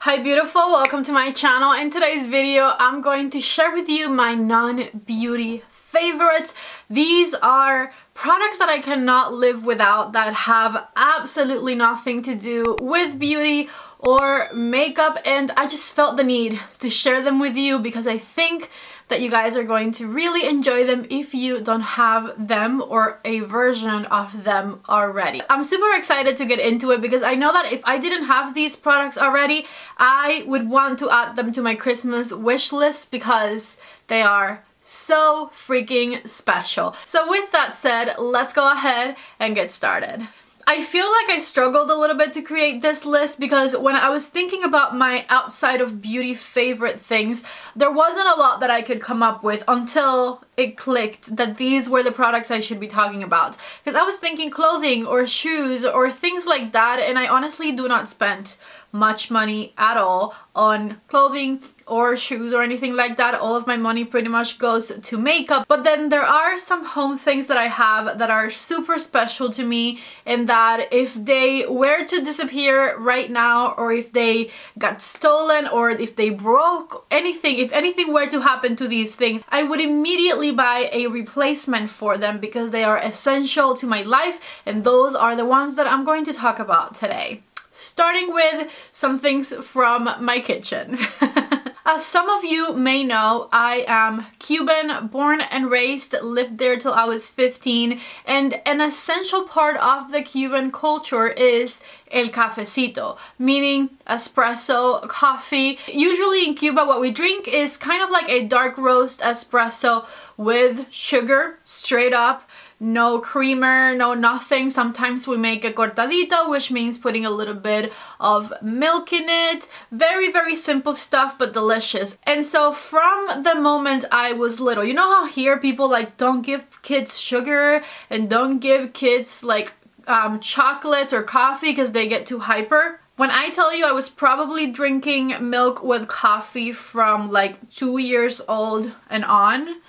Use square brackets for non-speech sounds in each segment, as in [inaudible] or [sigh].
Hi beautiful, welcome to my channel. In today's video, I'm going to share with you my non-beauty favorites. These are products that I cannot live without that have absolutely nothing to do with beauty or makeup and I just felt the need to share them with you because I think that you guys are going to really enjoy them if you don't have them or a version of them already. I'm super excited to get into it because I know that if I didn't have these products already, I would want to add them to my Christmas wish list because they are so freaking special. So with that said, let's go ahead and get started. I feel like I struggled a little bit to create this list because when I was thinking about my outside of beauty favorite things, there wasn't a lot that I could come up with until it clicked that these were the products I should be talking about. Because I was thinking clothing or shoes or things like that and I honestly do not spend much money at all on clothing or shoes or anything like that. All of my money pretty much goes to makeup. But then there are some home things that I have that are super special to me and that if they were to disappear right now or if they got stolen or if they broke, anything, if anything were to happen to these things, I would immediately buy a replacement for them because they are essential to my life and those are the ones that I'm going to talk about today starting with some things from my kitchen. [laughs] As some of you may know, I am Cuban, born and raised, lived there till I was 15, and an essential part of the Cuban culture is el cafecito, meaning espresso, coffee. Usually in Cuba what we drink is kind of like a dark roast espresso with sugar, straight up, no creamer, no nothing. Sometimes we make a cortadito, which means putting a little bit of milk in it. Very, very simple stuff, but delicious. And so from the moment I was little, you know how here people like don't give kids sugar and don't give kids like um, chocolates or coffee because they get too hyper? When I tell you I was probably drinking milk with coffee from like two years old and on,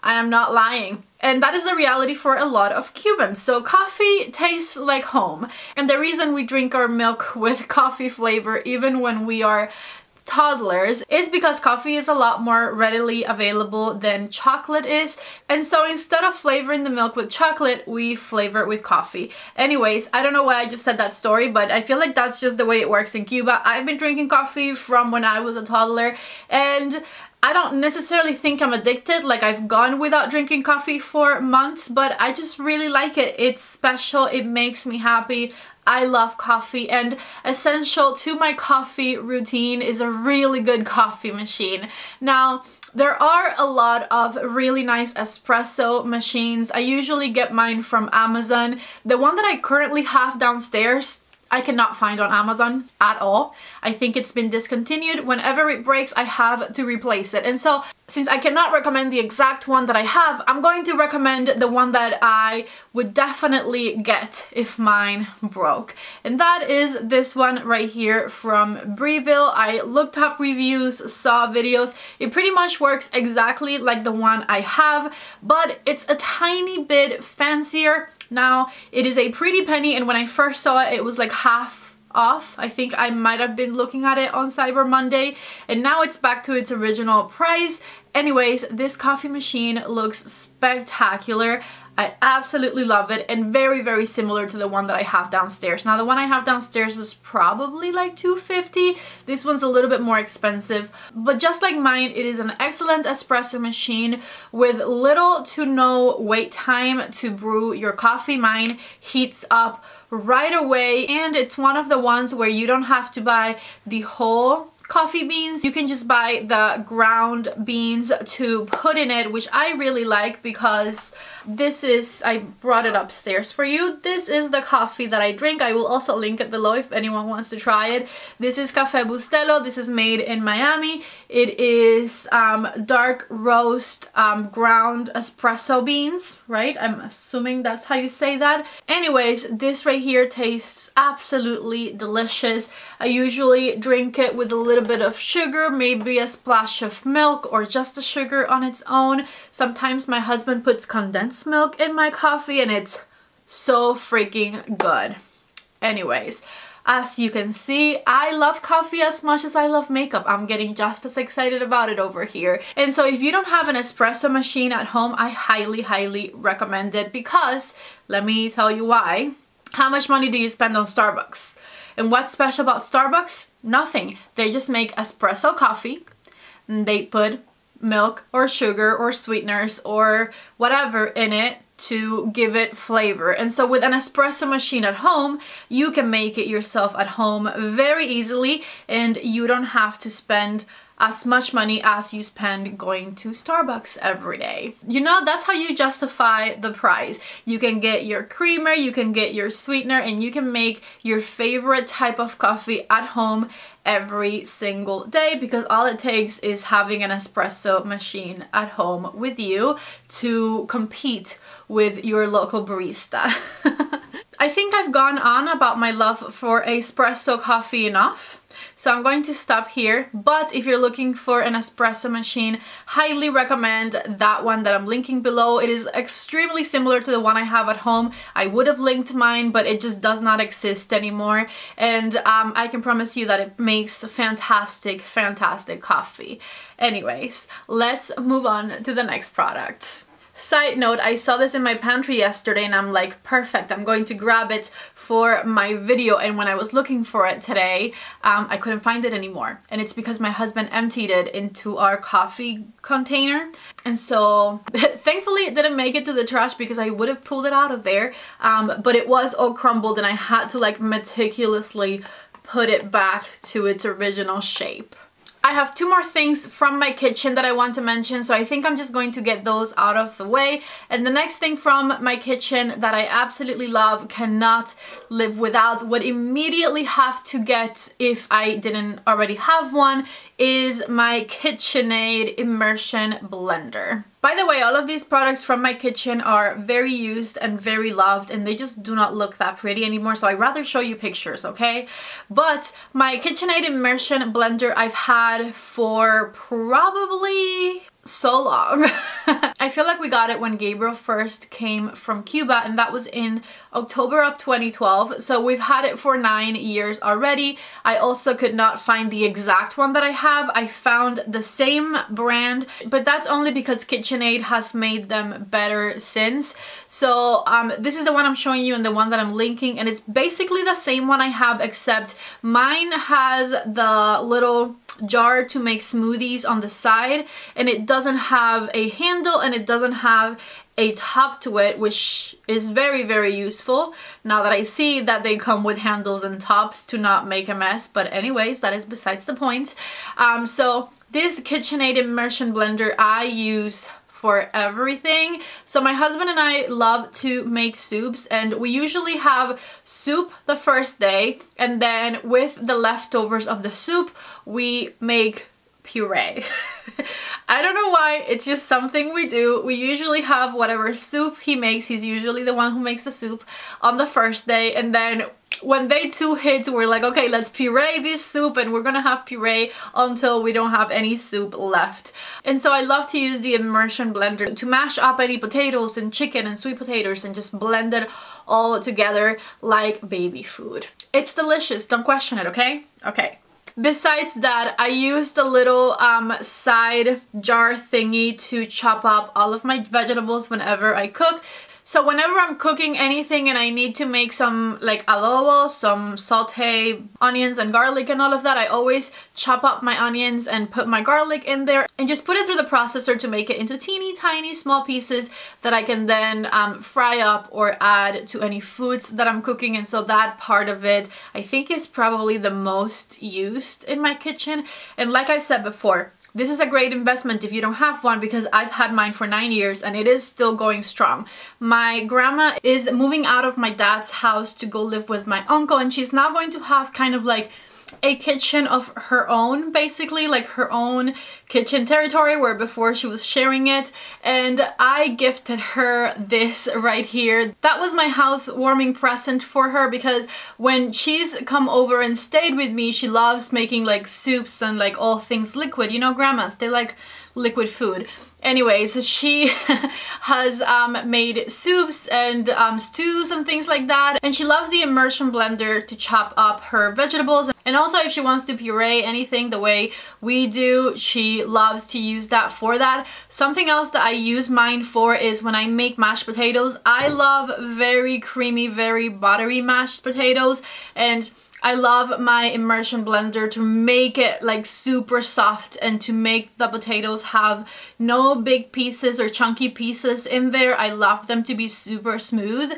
I am not lying. And that is the reality for a lot of Cubans. So coffee tastes like home. And the reason we drink our milk with [laughs] coffee flavor even when we are toddlers is because coffee is a lot more readily available than chocolate is and so instead of flavoring the milk with chocolate we flavor it with coffee anyways I don't know why I just said that story but I feel like that's just the way it works in Cuba I've been drinking coffee from when I was a toddler and I don't necessarily think I'm addicted, like I've gone without drinking coffee for months, but I just really like it. It's special, it makes me happy. I love coffee and essential to my coffee routine is a really good coffee machine. Now, there are a lot of really nice espresso machines. I usually get mine from Amazon. The one that I currently have downstairs I cannot find on Amazon at all. I think it's been discontinued. Whenever it breaks, I have to replace it. And so since I cannot recommend the exact one that I have, I'm going to recommend the one that I would definitely get if mine broke. And that is this one right here from Breville. I looked up reviews, saw videos. It pretty much works exactly like the one I have, but it's a tiny bit fancier now, it is a pretty penny and when I first saw it, it was like half off. I think I might have been looking at it on Cyber Monday and now it's back to its original price. Anyways, this coffee machine looks spectacular. I absolutely love it and very, very similar to the one that I have downstairs. Now, the one I have downstairs was probably like 250 This one's a little bit more expensive, but just like mine, it is an excellent espresso machine with little to no wait time to brew your coffee. Mine heats up right away and it's one of the ones where you don't have to buy the whole coffee beans. You can just buy the ground beans to put in it, which I really like because this is, I brought it upstairs for you. This is the coffee that I drink. I will also link it below if anyone wants to try it. This is Cafe Bustelo. This is made in Miami. It is um, dark roast um, ground espresso beans, right? I'm assuming that's how you say that. Anyways, this right here tastes absolutely delicious. I usually drink it with a little bit of sugar, maybe a splash of milk or just the sugar on its own. Sometimes my husband puts condensed condensed milk in my coffee and it's so freaking good. Anyways, As you can see, I love coffee as much as I love makeup. I'm getting just as excited about it over here. And so if you don't have an espresso machine at home, I highly, highly recommend it because, let me tell you why. How much money do you spend on Starbucks? And what's special about Starbucks? Nothing. They just make espresso coffee. And they put milk or sugar or sweeteners or whatever in it to give it flavor. And so with an espresso machine at home, you can make it yourself at home very easily and you don't have to spend as much money as you spend going to Starbucks every day. You know, that's how you justify the price. You can get your creamer, you can get your sweetener, and you can make your favorite type of coffee at home every single day because all it takes is having an espresso machine at home with you to compete with your local barista. [laughs] I think I've gone on about my love for espresso coffee enough. So I'm going to stop here, but if you're looking for an espresso machine, highly recommend that one that I'm linking below. It is extremely similar to the one I have at home. I would have linked mine, but it just does not exist anymore. And um, I can promise you that it makes fantastic, fantastic coffee. Anyways, let's move on to the next product. Side note, I saw this in my pantry yesterday and I'm like, perfect, I'm going to grab it for my video. And when I was looking for it today, um, I couldn't find it anymore. And it's because my husband emptied it into our coffee container. And so [laughs] thankfully it didn't make it to the trash because I would have pulled it out of there. Um, but it was all crumbled and I had to like meticulously put it back to its original shape. I have two more things from my kitchen that I want to mention, so I think I'm just going to get those out of the way. And the next thing from my kitchen that I absolutely love, cannot live without, would immediately have to get if I didn't already have one, is my KitchenAid Immersion Blender. By the way, all of these products from my kitchen are very used and very loved and they just do not look that pretty anymore so I'd rather show you pictures, okay? But my KitchenAid Immersion Blender I've had for probably so long. [laughs] I feel like we got it when Gabriel first came from Cuba and that was in October of 2012. So we've had it for nine years already. I also could not find the exact one that I have. I found the same brand, but that's only because KitchenAid has made them better since. So um, this is the one I'm showing you and the one that I'm linking and it's basically the same one I have except mine has the little jar to make smoothies on the side and it doesn't have a handle and it doesn't have a top to it which is very very useful now that I see that they come with handles and tops to not make a mess but anyways that is besides the point. Um, so this KitchenAid immersion blender I use for everything. So my husband and I love to make soups and we usually have soup the first day and then with the leftovers of the soup we make puree. [laughs] I don't know why, it's just something we do. We usually have whatever soup he makes, he's usually the one who makes the soup on the first day and then when day two hits, we're like, okay, let's puree this soup and we're gonna have puree until we don't have any soup left. And so I love to use the immersion blender to mash up any potatoes and chicken and sweet potatoes and just blend it all together like baby food. It's delicious, don't question it, okay? Okay. Besides that, I used a little um, side jar thingy to chop up all of my vegetables whenever I cook. So whenever I'm cooking anything and I need to make some like adobo, some saute onions and garlic and all of that, I always chop up my onions and put my garlic in there and just put it through the processor to make it into teeny tiny small pieces that I can then um, fry up or add to any foods that I'm cooking. And so that part of it I think is probably the most used in my kitchen. And like I've said before this is a great investment if you don't have one because I've had mine for nine years and it is still going strong. My grandma is moving out of my dad's house to go live with my uncle and she's now going to have kind of like a kitchen of her own basically like her own kitchen territory where before she was sharing it. And I gifted her this right here. That was my housewarming present for her because when she's come over and stayed with me she loves making like soups and like all things liquid. You know grandmas they like liquid food. Anyways, she [laughs] has um, made soups and um, stews and things like that. And she loves the immersion blender to chop up her vegetables. And also if she wants to puree anything the way we do, she loves to use that for that. Something else that I use mine for is when I make mashed potatoes. I love very creamy, very buttery mashed potatoes. And I love my immersion blender to make it like super soft and to make the potatoes have no big pieces or chunky pieces in there. I love them to be super smooth.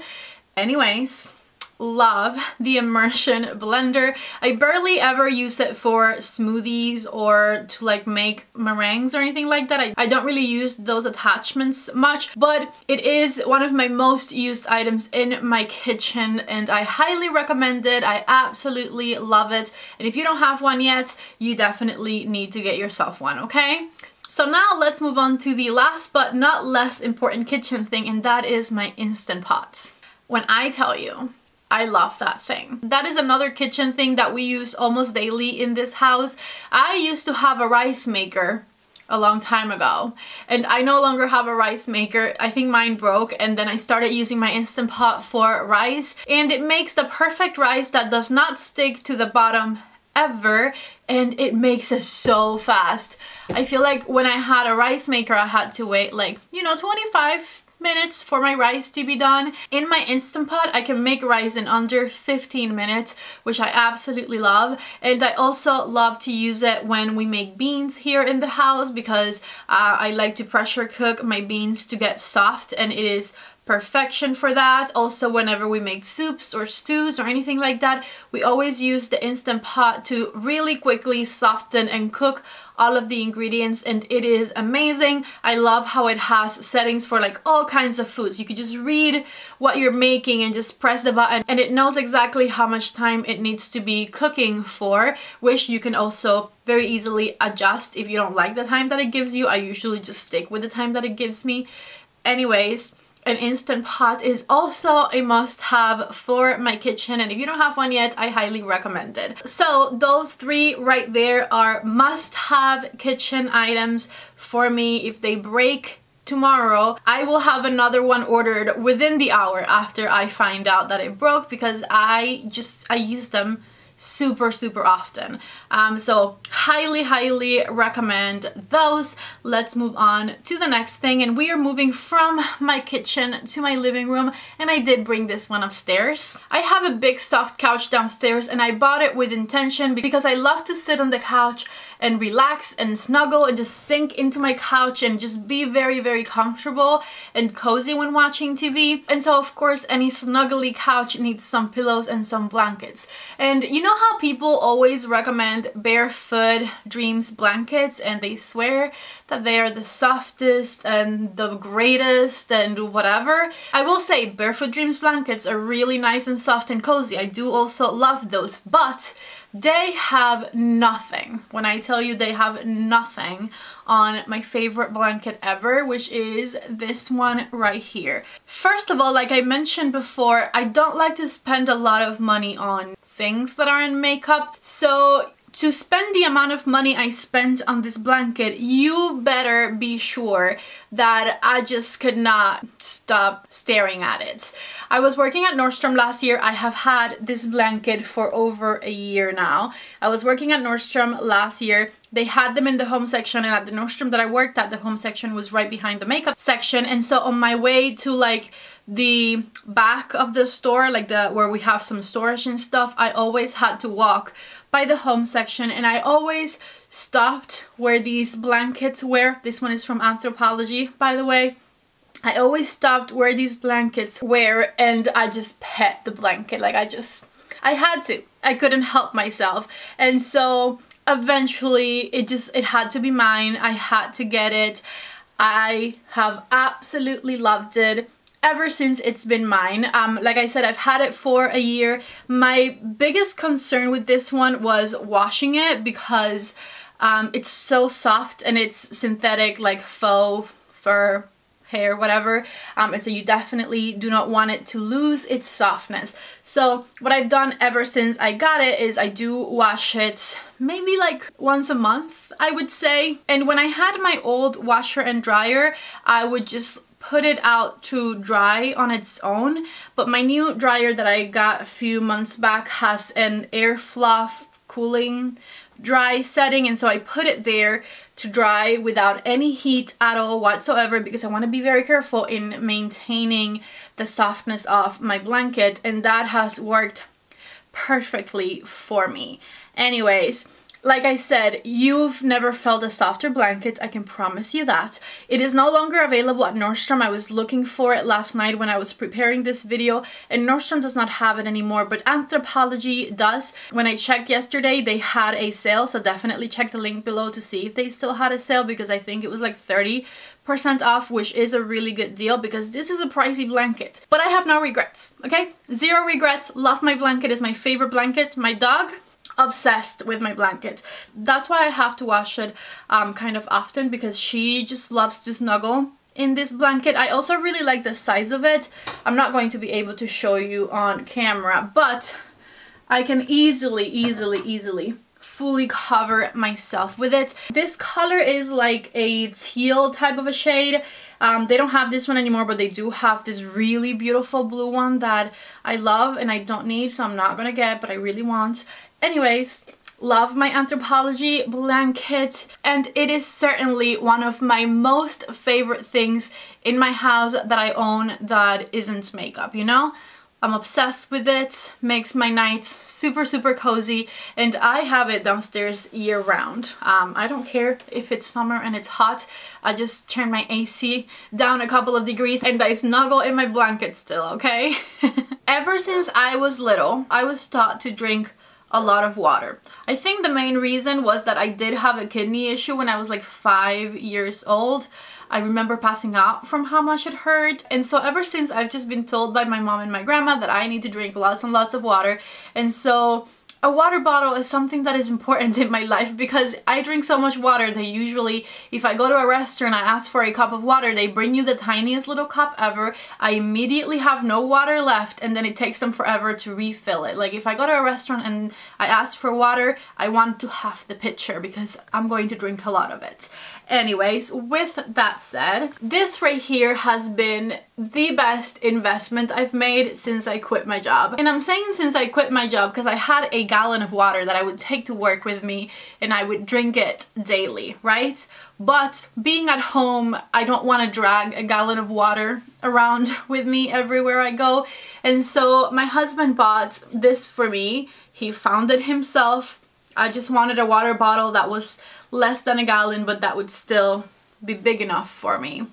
Anyways, love the immersion blender. I barely ever use it for smoothies or to like make meringues or anything like that. I, I don't really use those attachments much but it is one of my most used items in my kitchen and i highly recommend it. I absolutely love it. And if you don't have one yet you definitely need to get yourself one okay? So now let's move on to the last but not less important kitchen thing and that is my Instant Pot. When I tell you I love that thing. That is another kitchen thing that we use almost daily in this house. I used to have a rice maker a long time ago and I no longer have a rice maker. I think mine broke and then I started using my Instant Pot for rice and it makes the perfect rice that does not stick to the bottom ever and it makes it so fast. I feel like when I had a rice maker I had to wait like you know 25 minutes for my rice to be done. In my Instant Pot, I can make rice in under 15 minutes, which I absolutely love. And I also love to use it when we make beans here in the house because uh, I like to pressure cook my beans to get soft and it is perfection for that. Also, whenever we make soups or stews or anything like that, we always use the Instant Pot to really quickly soften and cook all of the ingredients and it is amazing. I love how it has settings for like all kinds of foods. You could just read what you're making and just press the button and it knows exactly how much time it needs to be cooking for, which you can also very easily adjust if you don't like the time that it gives you. I usually just stick with the time that it gives me. Anyways, an Instant Pot is also a must-have for my kitchen and if you don't have one yet, I highly recommend it. So those three right there are must-have kitchen items for me. If they break tomorrow, I will have another one ordered within the hour after I find out that it broke because I just, I use them super super often. Um, so highly highly recommend those. Let's move on to the next thing and we are moving from my kitchen to my living room and I did bring this one upstairs. I have a big soft couch downstairs and I bought it with intention because I love to sit on the couch and relax and snuggle and just sink into my couch and just be very very comfortable and cozy when watching TV and so of course any snuggly couch needs some pillows and some blankets and you know how people always recommend Barefoot Dreams blankets and they swear that they are the softest and the greatest and whatever? I will say Barefoot Dreams blankets are really nice and soft and cozy. I do also love those, but they have nothing. When I tell you they have nothing on my favorite blanket ever, which is this one right here. First of all, like I mentioned before, I don't like to spend a lot of money on things that are in makeup. So to spend the amount of money I spent on this blanket, you better be sure that I just could not stop staring at it. I was working at Nordstrom last year. I have had this blanket for over a year now. I was working at Nordstrom last year. They had them in the home section and at the Nordstrom that I worked at, the home section was right behind the makeup section. And so on my way to like the back of the store, like the where we have some storage and stuff, I always had to walk by the home section and I always stopped where these blankets were. This one is from Anthropologie, by the way. I always stopped where these blankets were and I just pet the blanket. Like I just, I had to. I couldn't help myself. And so eventually it just, it had to be mine. I had to get it. I have absolutely loved it ever since it's been mine. Um, like I said, I've had it for a year. My biggest concern with this one was washing it because um, it's so soft and it's synthetic like faux fur hair whatever um, and so you definitely do not want it to lose its softness so what I've done ever since I got it is I do wash it maybe like once a month, I would say. And when I had my old washer and dryer, I would just put it out to dry on its own. But my new dryer that I got a few months back has an air fluff cooling dry setting and so I put it there to dry without any heat at all whatsoever because I want to be very careful in maintaining the softness of my blanket and that has worked perfectly for me. Anyways, like I said, you've never felt a softer blanket, I can promise you that. It is no longer available at Nordstrom. I was looking for it last night when I was preparing this video and Nordstrom does not have it anymore, but Anthropologie does. When I checked yesterday, they had a sale, so definitely check the link below to see if they still had a sale because I think it was like 30 percent off which is a really good deal because this is a pricey blanket but I have no regrets okay zero regrets love my blanket is my favorite blanket my dog obsessed with my blanket. That's why I have to wash it um, kind of often because she just loves to snuggle in this blanket. I also really like the size of it. I'm not going to be able to show you on camera, but I can easily, easily, easily fully cover myself with it. This color is like a teal type of a shade. Um, they don't have this one anymore, but they do have this really beautiful blue one that I love and I don't need, so I'm not gonna get, but I really want. Anyways, love my Anthropologie blanket and it is certainly one of my most favorite things in my house that I own that isn't makeup, you know? I'm obsessed with it, makes my nights super super cozy and I have it downstairs year round. Um, I don't care if it's summer and it's hot, I just turn my AC down a couple of degrees and I snuggle in my blanket still, okay? [laughs] Ever since I was little, I was taught to drink a lot of water. I think the main reason was that I did have a kidney issue when I was like five years old. I remember passing out from how much it hurt and so ever since I've just been told by my mom and my grandma that I need to drink lots and lots of water and so a water bottle is something that is important in my life because I drink so much water that usually if I go to a restaurant I ask for a cup of water they bring you the tiniest little cup ever. I immediately have no water left and then it takes them forever to refill it. Like if I go to a restaurant and I ask for water I want to have the pitcher because I'm going to drink a lot of it anyways with that said this right here has been the best investment I've made since I quit my job. And I'm saying since I quit my job because I had a gallon of water that I would take to work with me and I would drink it daily, right? But being at home, I don't want to drag a gallon of water around [laughs] with me everywhere I go. And so my husband bought this for me. He found it himself. I just wanted a water bottle that was less than a gallon, but that would still be big enough for me.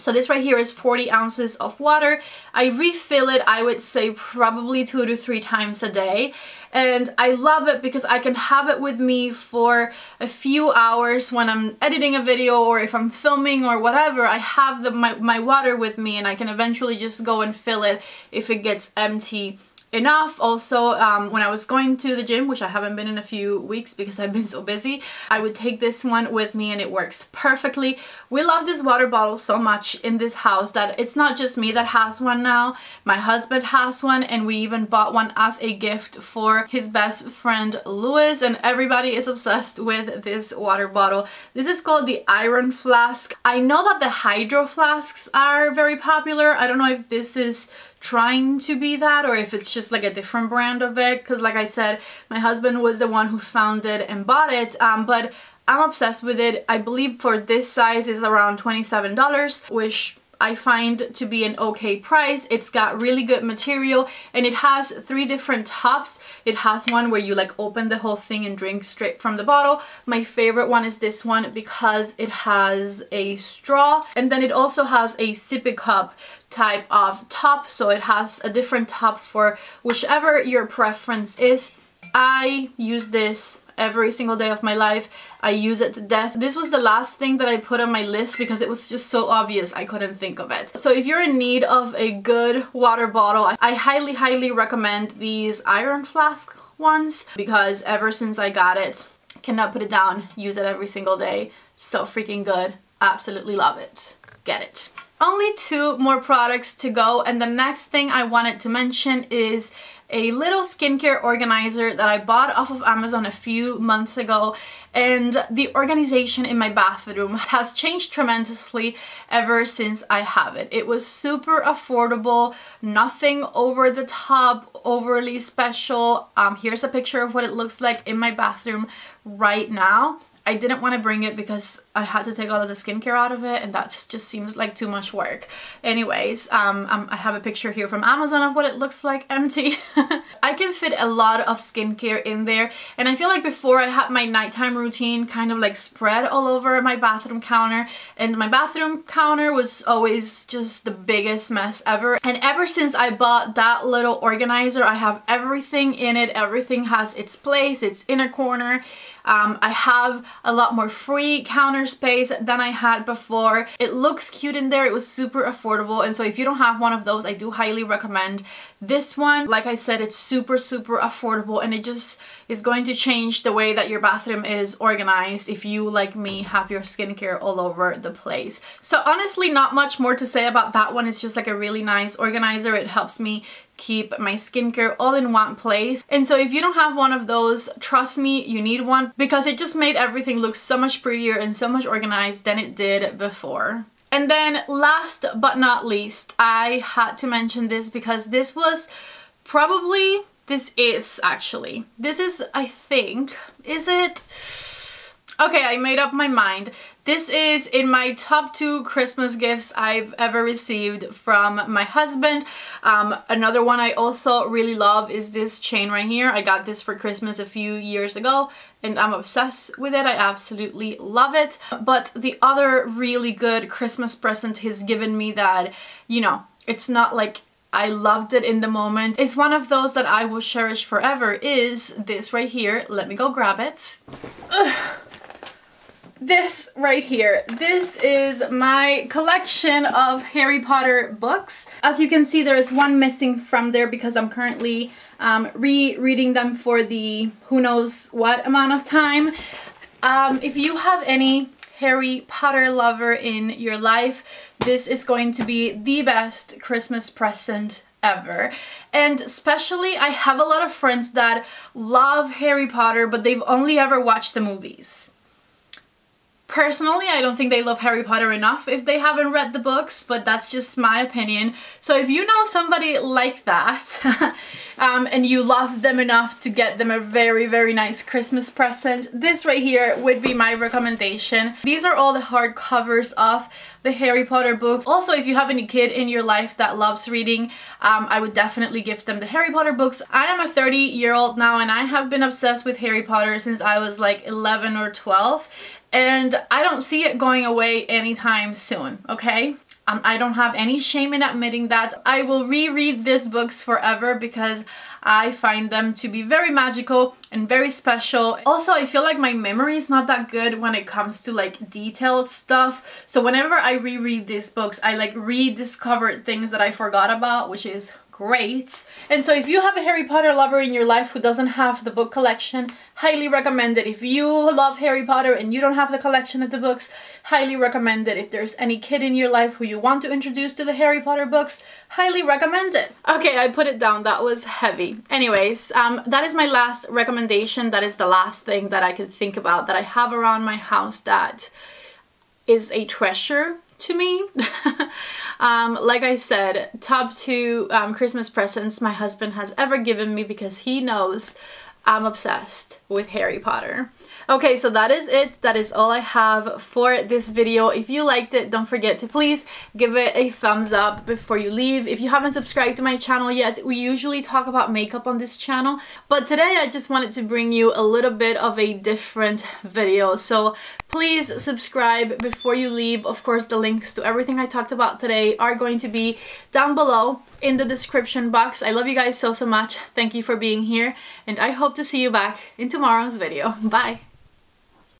So this right here is 40 ounces of water. I refill it, I would say probably two to three times a day. And I love it because I can have it with me for a few hours when I'm editing a video or if I'm filming or whatever. I have the, my, my water with me and I can eventually just go and fill it if it gets empty enough. Also, um, when I was going to the gym, which I haven't been in a few weeks because I've been so busy, I would take this one with me and it works perfectly. We love this water bottle so much in this house that it's not just me that has one now. My husband has one and we even bought one as a gift for his best friend Lewis and everybody is obsessed with this water bottle. This is called the Iron Flask. I know that the Hydro Flasks are very popular. I don't know if this is trying to be that or if it's just like a different brand of it because like I said my husband was the one who found it and bought it um, but I'm obsessed with it. I believe for this size is around $27 which I find to be an okay price. It's got really good material and it has three different tops. It has one where you like open the whole thing and drink straight from the bottle. My favorite one is this one because it has a straw and then it also has a sippy cup type of top so it has a different top for whichever your preference is. I use this every single day of my life. I use it to death. This was the last thing that I put on my list because it was just so obvious I couldn't think of it. So if you're in need of a good water bottle, I highly, highly recommend these iron flask ones because ever since I got it, cannot put it down, use it every single day. So freaking good. Absolutely love it. Get it. Only two more products to go and the next thing I wanted to mention is a little skincare organizer that I bought off of Amazon a few months ago and the organization in my bathroom [laughs] has changed tremendously ever since I have it. It was super affordable, nothing over the top, overly special. Um, here's a picture of what it looks like in my bathroom right now. I didn't want to bring it because I had to take all of the skincare out of it and that just seems like too much work. Anyways, um, um, I have a picture here from Amazon of what it looks like empty. [laughs] I can fit a lot of skincare in there and I feel like before I had my nighttime routine kind of like spread all over my bathroom counter and my bathroom counter was always just the biggest mess ever and ever since I bought that little organizer I have everything in it everything has its place its inner corner um, I have a lot more free counter space than I had before. It looks cute in there. It was super affordable. And so if you don't have one of those, I do highly recommend this one. Like I said, it's super, super affordable and it just is going to change the way that your bathroom is organized if you, like me, have your skincare all over the place. So honestly, not much more to say about that one. It's just like a really nice organizer. It helps me keep my skincare all in one place. And so if you don't have one of those, trust me, you need one because it just made everything look so much prettier and so much organized than it did before. And then last but not least, I had to mention this because this was probably, this is actually, this is, I think, is it? Okay, I made up my mind. This is in my top two Christmas gifts I've ever received from my husband. Um, another one I also really love is this chain right here. I got this for Christmas a few years ago and I'm obsessed with it. I absolutely love it. But the other really good Christmas present he's given me that, you know, it's not like I loved it in the moment. It's one of those that I will cherish forever is this right here. Let me go grab it. Ugh this right here. This is my collection of Harry Potter books. As you can see, there is one missing from there because I'm currently um, rereading them for the who knows what amount of time. Um, if you have any Harry Potter lover in your life, this is going to be the best Christmas present ever and especially I have a lot of friends that love Harry Potter but they've only ever watched the movies Personally, I don't think they love Harry Potter enough if they haven't read the books, but that's just my opinion. So if you know somebody like that, [laughs] um, and you love them enough to get them a very, very nice Christmas present, this right here would be my recommendation. These are all the hard covers of the Harry Potter books. Also, if you have any kid in your life that loves reading, um, I would definitely gift them the Harry Potter books. I am a 30 year old now and I have been obsessed with Harry Potter since I was like 11 or 12 and I don't see it going away anytime soon, okay? Um, I don't have any shame in admitting that. I will reread these books forever because I find them to be very magical and very special. Also, I feel like my memory is not that good when it comes to like detailed stuff. So whenever I reread these books, I like rediscover things that I forgot about, which is great. And so if you have a Harry Potter lover in your life who doesn't have the book collection, highly recommend it. If you love Harry Potter and you don't have the collection of the books, highly recommend it. If there's any kid in your life who you want to introduce to the Harry Potter books, highly recommend it. Okay, I put it down. That was heavy. Anyways, um, that is my last recommendation. That is the last thing that I could think about that I have around my house that is a treasure to me. [laughs] um, like I said, top two um, Christmas presents my husband has ever given me because he knows I'm obsessed with Harry Potter. Okay, so that is it. That is all I have for this video. If you liked it, don't forget to please give it a thumbs up before you leave. If you haven't subscribed to my channel yet, we usually talk about makeup on this channel, but today I just wanted to bring you a little bit of a different video. So please subscribe before you leave. Of course, the links to everything I talked about today are going to be down below in the description box. I love you guys so, so much. Thank you for being here, and I hope to see you back in tomorrow's video. Bye!